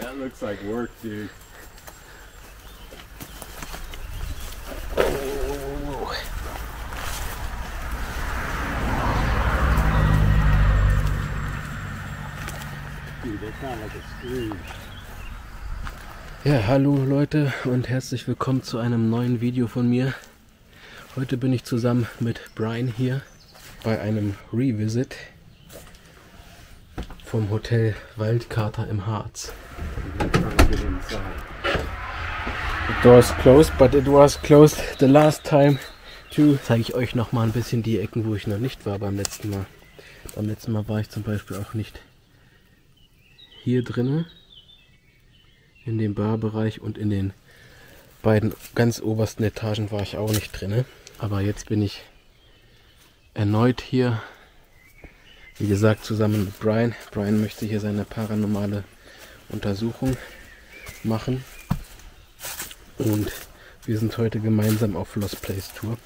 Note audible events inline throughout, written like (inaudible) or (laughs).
That looks like work, dude. Dude, that sounds like a scream. Ja, hallo Leute und herzlich willkommen zu einem neuen Video von mir. Heute bin ich zusammen mit Brian hier bei einem Revisit vom Hotel Waldkater im Harz. The door's closed, but it was closed the last time too. Zeige ich euch noch mal ein bisschen die Ecken, wo ich noch nicht war beim letzten Mal. Beim letzten Mal war ich zum Beispiel auch nicht hier drinnen in dem Barbereich und in den beiden ganz obersten Etagen war ich auch nicht drinne. Aber jetzt bin ich erneut hier. Wie gesagt, zusammen mit Brian. Brian möchte hier seine paranormale Untersuchung machen. Und wir sind heute gemeinsam auf Lost Place Tour.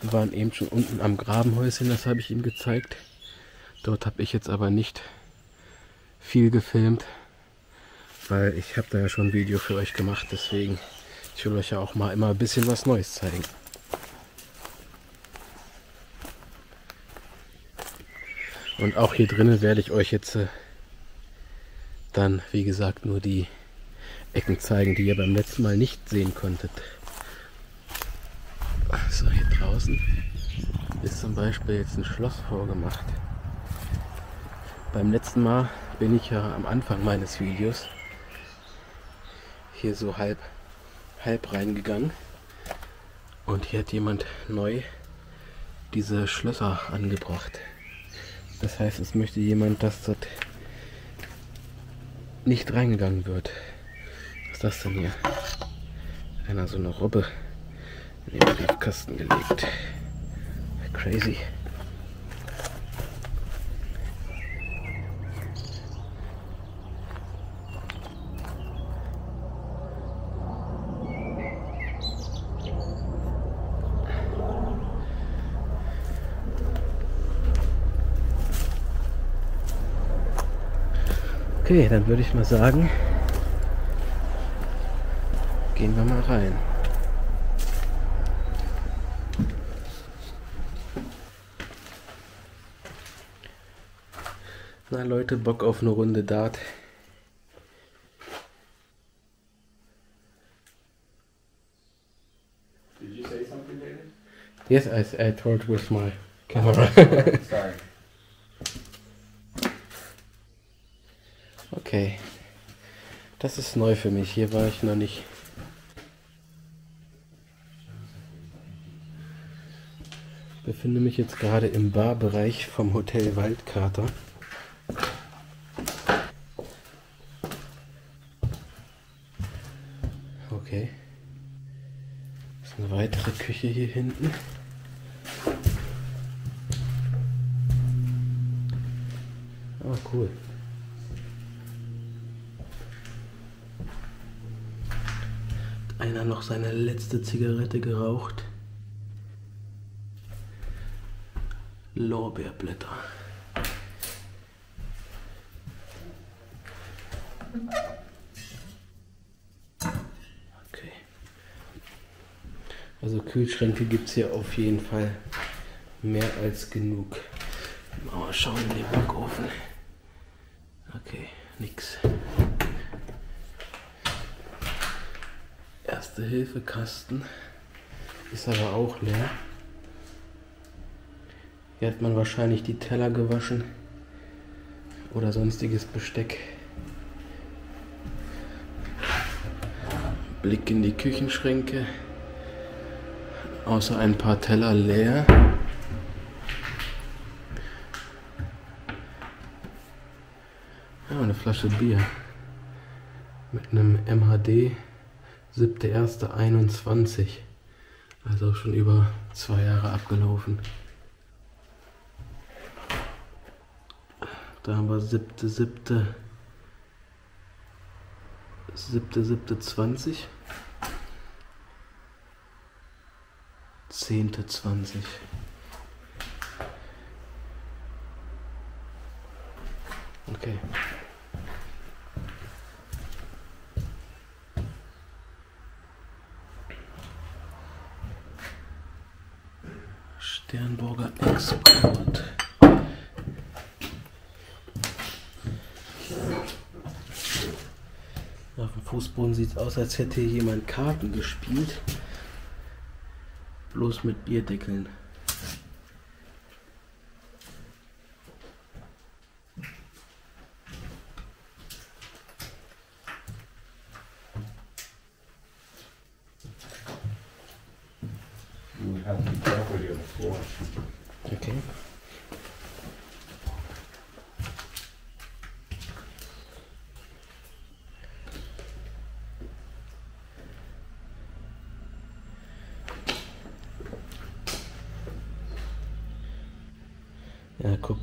Wir waren eben schon unten am Grabenhäuschen, das habe ich ihm gezeigt. Dort habe ich jetzt aber nicht viel gefilmt, weil ich habe da ja schon ein Video für euch gemacht, deswegen ich will euch ja auch mal immer ein bisschen was Neues zeigen. Und auch hier drinnen werde ich euch jetzt äh, dann, wie gesagt, nur die Ecken zeigen, die ihr beim letzten Mal nicht sehen konntet. So, hier draußen ist zum Beispiel jetzt ein Schloss vorgemacht. Beim letzten Mal bin ich ja am Anfang meines Videos hier so halb, halb reingegangen. Und hier hat jemand neu diese Schlösser angebracht. Das heißt, es möchte jemand, dass dort nicht reingegangen wird. Was ist das denn hier? Einer so eine Robbe in den Briefkasten gelegt. Crazy. Okay, dann würde ich mal sagen, gehen wir mal rein. Na Leute, Bock auf eine Runde Dart. Did you say something, David? Yes, I, I told with my camera. Sorry. (laughs) Okay. Das ist neu für mich. Hier war ich noch nicht. Ich befinde mich jetzt gerade im Barbereich vom Hotel Waldkater. Okay. Das ist eine weitere Küche hier hinten. Oh, cool. Einer noch seine letzte Zigarette geraucht? Lorbeerblätter. Okay. Also Kühlschränke gibt es hier auf jeden Fall mehr als genug. Mal schauen in den Backofen. Okay, nix. Erste Hilfe Kasten ist aber auch leer. Hier hat man wahrscheinlich die Teller gewaschen oder sonstiges Besteck. Blick in die Küchenschränke. Außer ein paar Teller leer. Ja, eine Flasche Bier. Mit einem MHD 7.1.21. Also schon über zwei Jahre abgelaufen. Da haben wir 7.7. 7.7.20. 10.20. Okay. Sieht aus, als hätte jemand Karten gespielt. Bloß mit Bierdeckeln.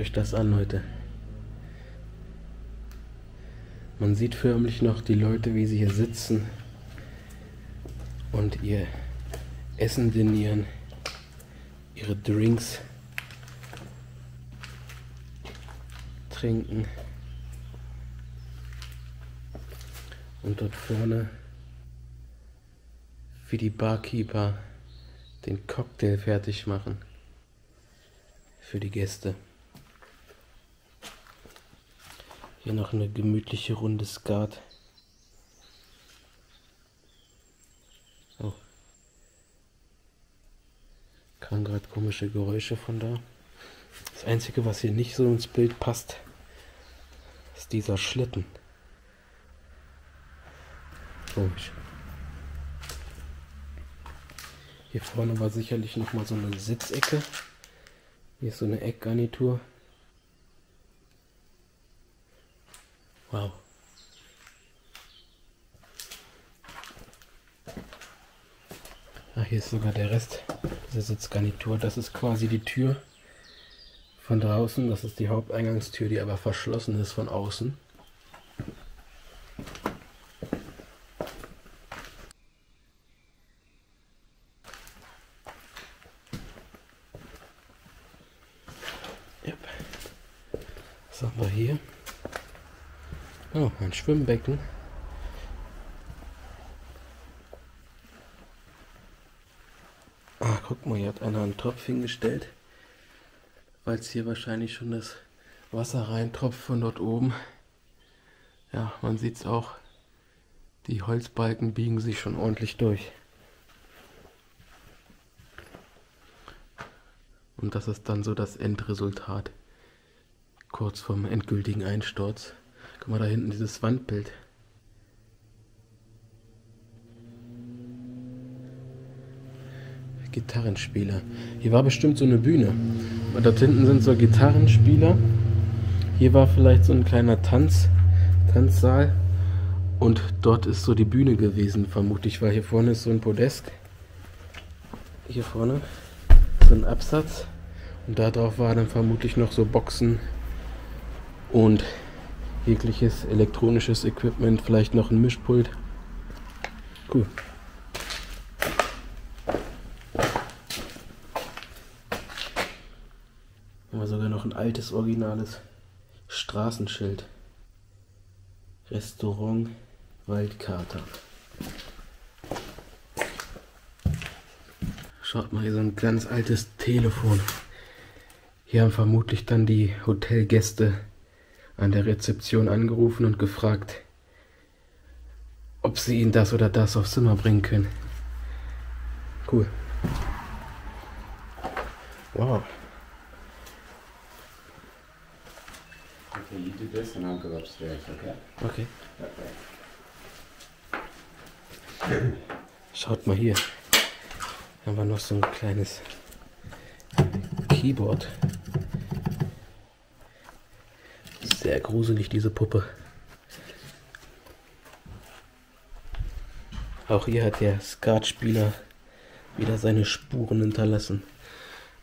Euch das an heute. Man sieht förmlich noch die Leute, wie sie hier sitzen und ihr Essen dinieren, ihre Drinks trinken. Und dort vorne, wie die Barkeeper den Cocktail fertig machen für die Gäste. Hier noch eine gemütliche Runde Skat. Oh. Kamen gerade komische Geräusche von da. Das Einzige, was hier nicht so ins Bild passt, ist dieser Schlitten. Komisch. Hier vorne war sicherlich noch mal so eine Sitzecke. Hier ist so eine Eckgarnitur. Wow. Ah, hier ist sogar der Rest dieser Sitzgarnitur. Das ist quasi die Tür von draußen. Das ist die Haupteingangstür, die aber verschlossen ist von außen. Yep. Was haben wir hier? Oh, ein Schwimmbecken. Ah, guck mal, hier hat einer einen Topf hingestellt, weil es hier wahrscheinlich schon das Wasser reintropft von dort oben. Ja, man sieht es auch. Die Holzbalken biegen sich schon ordentlich durch. Und das ist dann so das Endresultat. Kurz vorm endgültigen Einsturz. Guck mal da hinten dieses Wandbild. Gitarrenspieler. Hier war bestimmt so eine Bühne. Und dort hinten sind so Gitarrenspieler. Hier war vielleicht so ein kleiner Tanz, Tanzsaal. Und dort ist so die Bühne gewesen, vermutlich, weil hier vorne ist so ein Podest. Hier vorne so ein Absatz. Und da drauf war dann vermutlich noch so Boxen und jegliches elektronisches Equipment, vielleicht noch ein Mischpult. Cool. Haben wir sogar noch ein altes, originales Straßenschild. Restaurant Waldkater. Schaut mal, hier so ein ganz altes Telefon. Hier haben vermutlich dann die Hotelgäste an der Rezeption angerufen und gefragt, ob sie ihnen das oder das aufs Zimmer bringen können. Cool. Wow. Okay, you do this and I'll go upstairs, okay? Okay. Okay. Schaut mal hier. Haben wir noch so ein kleines Keyboard. Sehr gruselig, diese Puppe. Auch hier hat der Skatspieler wieder seine Spuren hinterlassen.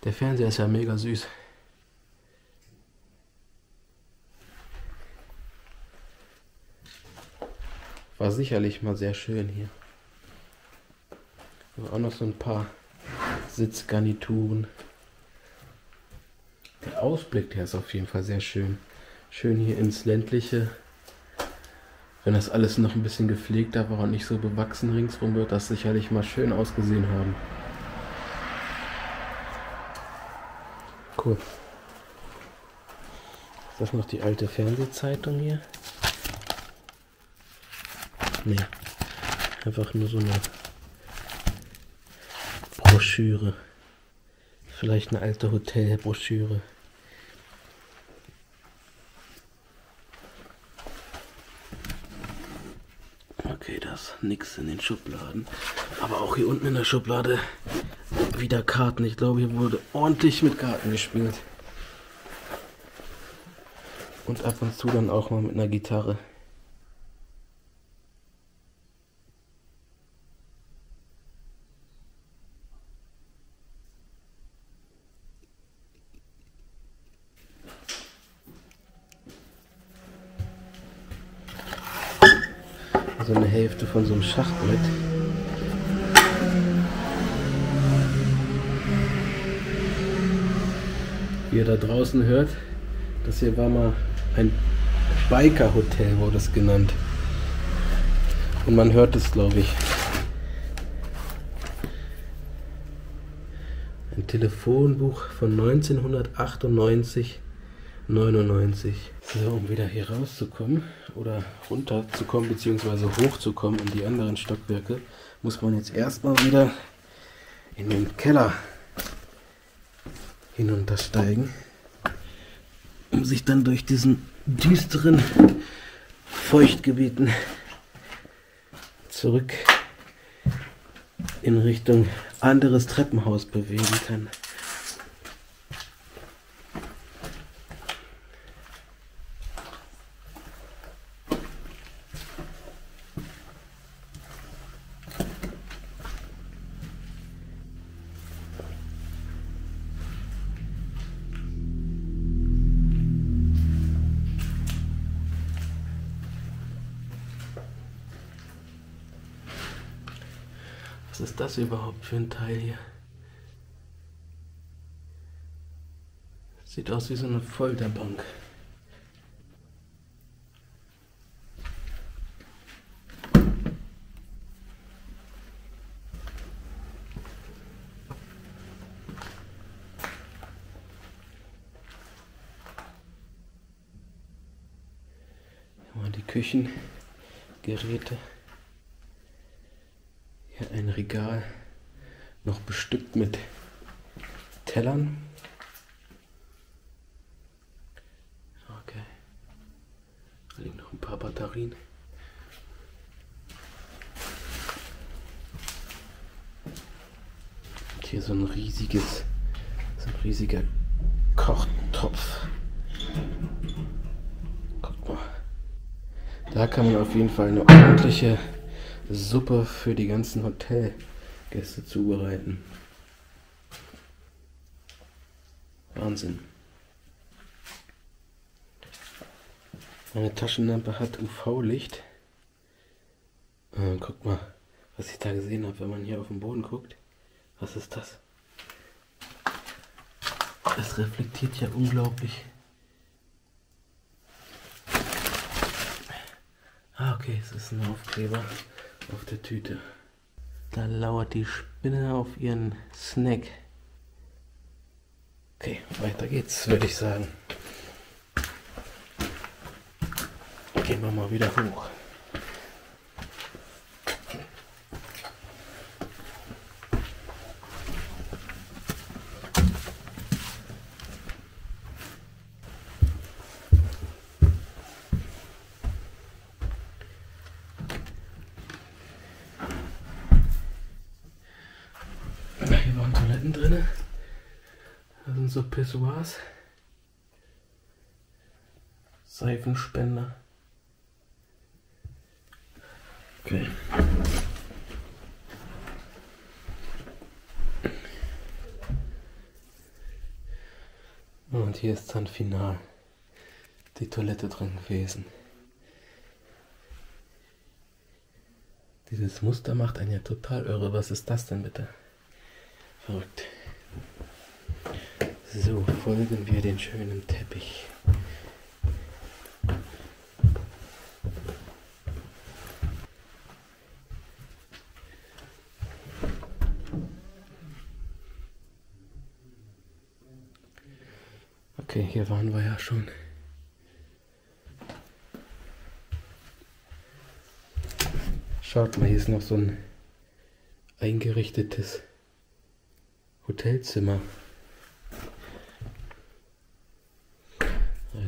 Der Fernseher ist ja mega süß. War sicherlich mal sehr schön hier. Aber auch noch so ein paar Sitzgarnituren. Der Ausblick, der ist auf jeden Fall sehr schön. Schön hier ins ländliche. Wenn das alles noch ein bisschen gepflegter war und nicht so bewachsen ringsrum wird, das sicherlich mal schön ausgesehen haben. Cool. Ist das noch die alte Fernsehzeitung hier? Nee. Einfach nur so eine Broschüre. Vielleicht eine alte Hotelbroschüre. Nix in den Schubladen. Aber auch hier unten in der Schublade wieder Karten. Ich glaube, hier wurde ordentlich mit Karten gespielt. Und ab und zu dann auch mal mit einer Gitarre. So eine Hälfte von so einem Schachbrett. Wie ihr da draußen hört, das hier war mal ein Biker-Hotel, wurde es genannt. Und man hört es, glaube ich. Ein Telefonbuch von 1998, 99. So, um wieder hier rauszukommen oder runterzukommen, beziehungsweise hochzukommen in die anderen Stockwerke, muss man jetzt erstmal wieder in den Keller hinuntersteigen, um sich dann durch diesen düsteren Feuchtgebieten zurück in Richtung anderes Treppenhaus bewegen kann. Was ist das überhaupt für ein Teil hier? Sieht aus wie so eine Folterbank. Mal die Küchengeräte. Hier ein Regal, noch bestückt mit Tellern. Okay. Da liegen noch ein paar Batterien. Und hier so ein riesiges, so ein riesiger Kochtopf. Guck mal. Da kann man auf jeden Fall eine ordentliche Suppe für die ganzen Hotelgäste zubereiten. Wahnsinn. Meine Taschenlampe hat UV-Licht. Äh, guck mal, was ich da gesehen habe, wenn man hier auf den Boden guckt. Was ist das? Es reflektiert ja unglaublich. Ah, okay, es ist ein Aufkleber auf der Tüte. Da lauert die Spinne auf ihren Snack. Okay, weiter geht's, würde ich sagen. Gehen wir mal wieder hoch. Hier waren Toiletten drin. Da sind so Pissoirs. Seifenspender. Okay. Und hier ist dann final die Toilette drin gewesen. Dieses Muster macht einen ja total irre. Was ist das denn bitte? Verrückt. So, folgen wir den schönen Teppich. Okay, hier waren wir ja schon. Schaut mal, hier ist noch so ein eingerichtetes Hotelzimmer.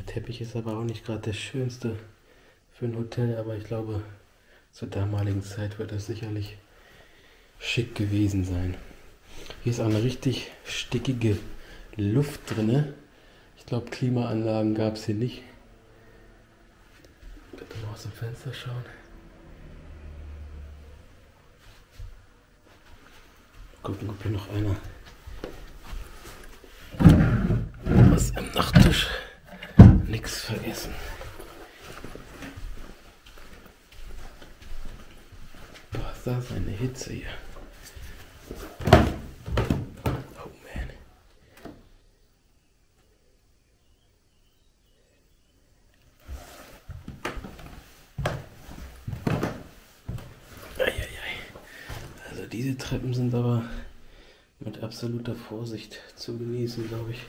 Teppich ist aber auch nicht gerade der schönste für ein Hotel, aber ich glaube, zur damaligen Zeit wird das sicherlich schick gewesen sein. Hier ist auch eine richtig stickige Luft drinne. Ich glaube, Klimaanlagen gab es hier nicht. Bitte mal aus dem Fenster schauen. Gucken, ob hier noch einer was im Nachttisch. Nix vergessen. Boah, ist das eine Hitze hier. Oh man. Eieiei. Also diese Treppen sind aber mit absoluter Vorsicht zu genießen, glaube ich.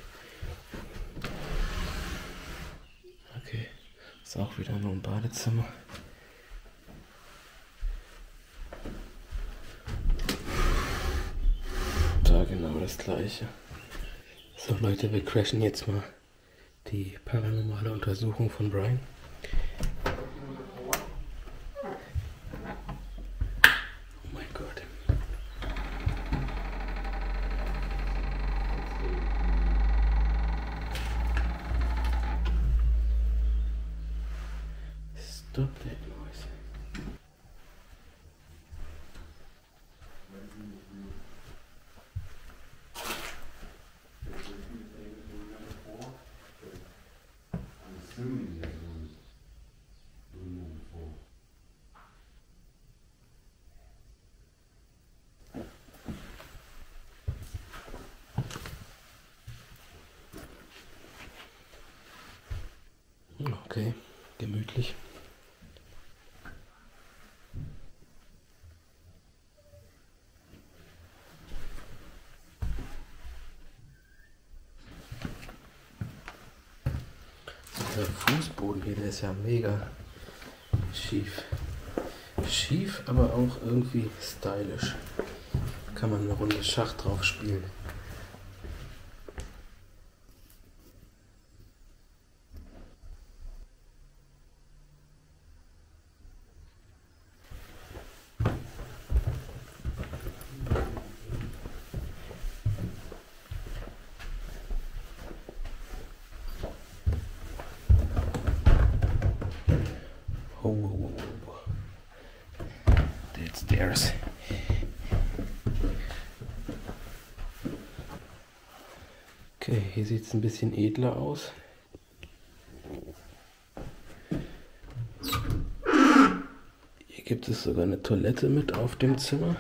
Okay, ist auch wieder nur ein Badezimmer. Da genau das gleiche. So Leute, wir crashen jetzt mal die paranormale Untersuchung von Brian. Stop that noise. Okay, gemütlich. Der Fußboden hier, der ist ja mega schief. Schief, aber auch irgendwie stylisch. Kann man eine Runde Schach drauf spielen. Oh, oh, oh, oh. That's theirs. Okay, hier sieht es ein bisschen edler aus. Hier gibt es sogar eine Toilette mit auf dem Zimmer.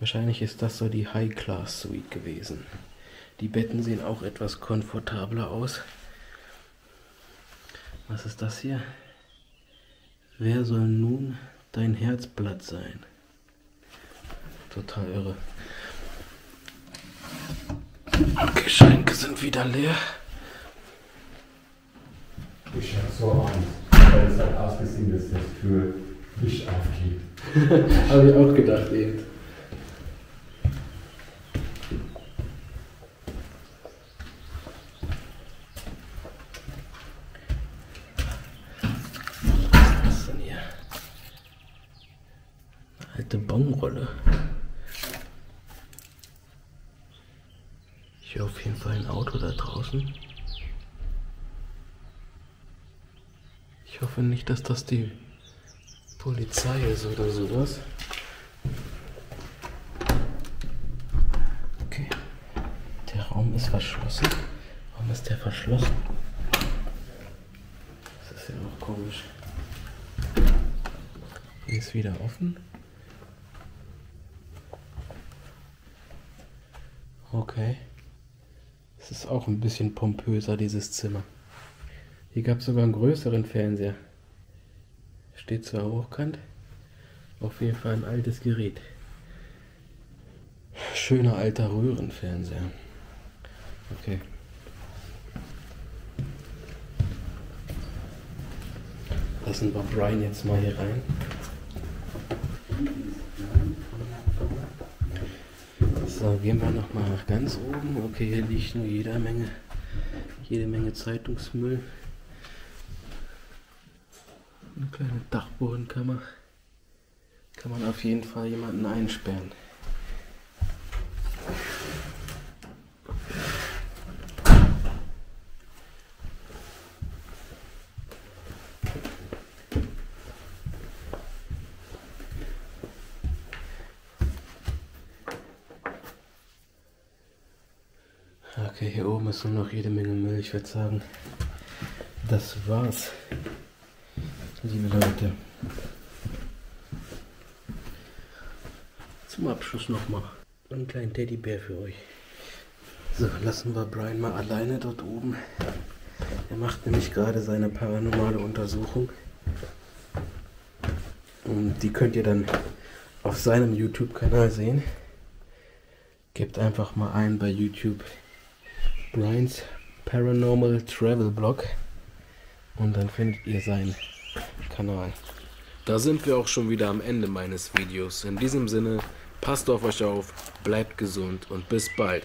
Wahrscheinlich ist das so die High-Class-Suite gewesen. Die Betten sehen auch etwas komfortabler aus. Was ist das hier? Wer soll nun dein Herzblatt sein? Total irre. Geschenke sind wieder leer. Ich hab so Angst, weil es hat ausgesehen, dass das für Fisch aufgeht. (laughs) Habe ich auch gedacht eben. Was ist das denn hier? Eine Bonrolle. Ich höre auf jeden Fall ein Auto da draußen. Ich hoffe nicht, dass das die Polizei ist oder sowas. Okay. Der Raum ist verschlossen. Warum ist der verschlossen? Das ist ja auch komisch. Hier ist wieder offen. Okay. Es ist auch ein bisschen pompöser, dieses Zimmer. Hier gab es sogar einen größeren Fernseher. Steht zwar hochkant, auf jeden Fall ein altes Gerät. Schöner alter Röhrenfernseher. Okay. Lassen wir Brian jetzt mal hier rein. So, gehen wir noch mal nach ganz oben. Okay, hier liegt nur jede Menge, jede Menge Zeitungsmüll. Eine kleine Dachbodenkammer. Kann man auf jeden Fall jemanden einsperren. Okay, nur noch jede Menge Müll. Ich würde sagen, das war's. Liebe Leute. Zum Abschluss nochmal einen kleinen Teddybär für euch. So, lassen wir Brian mal alleine dort oben. Er macht nämlich gerade seine paranormale Untersuchung. Und die könnt ihr dann auf seinem YouTube-Kanal sehen. Gebt einfach mal ein bei YouTube Brian's Paranormal Travel Blog und dann findet ihr seinen Kanal. Da sind wir auch schon wieder am Ende meines Videos. In diesem Sinne, passt auf euch auf, bleibt gesund und bis bald.